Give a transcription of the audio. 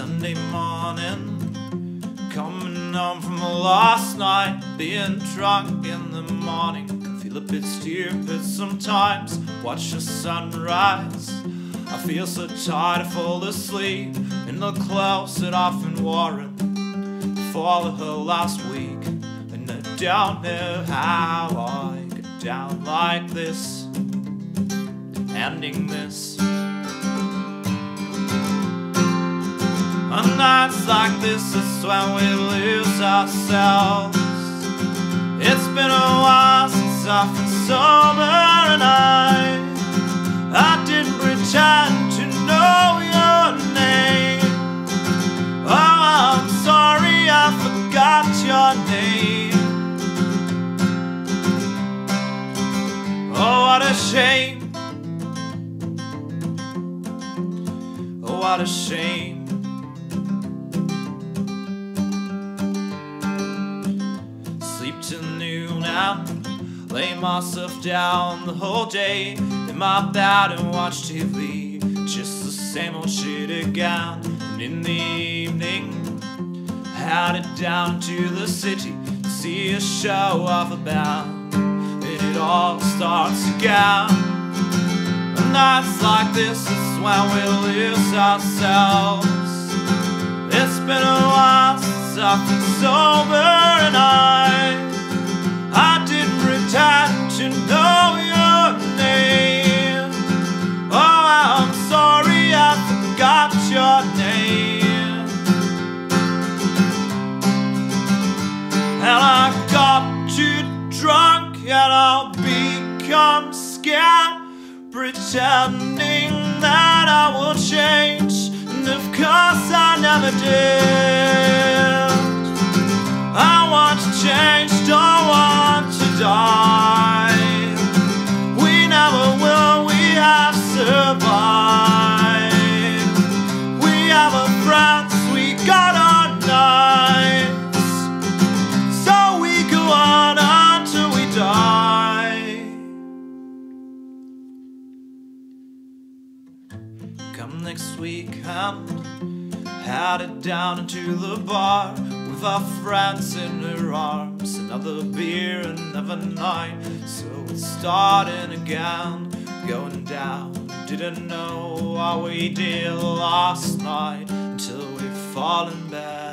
Monday morning. Coming home from last night, being drunk in the morning. Feel a bit stupid sometimes. Watch the sunrise. I feel so tired, I fall asleep in the clothes that I've been wearing for the last week. And I don't know how I get down like this, ending this. On nights like this is when we lose ourselves. It's been a while since I've been sober and I, I didn't pretend to know your name. Oh, I'm sorry I forgot your name. Oh, what a shame. Oh, what a shame. Noon lay myself down the whole day in my bed and watch TV. Just the same old shit again. And in the evening, headed down to the city to see a show of a band. And it all starts again. And nights like this is when we lose ourselves. It's been a while since I've been sober I'll become scared, pretending that I will change. And of course I never did. I want to change, don't want to die. Come next weekend, headed down into the bar with our friends in her arms. Another beer, another night. So it's starting again, going down. Didn't know what we did last night until we fall in bed.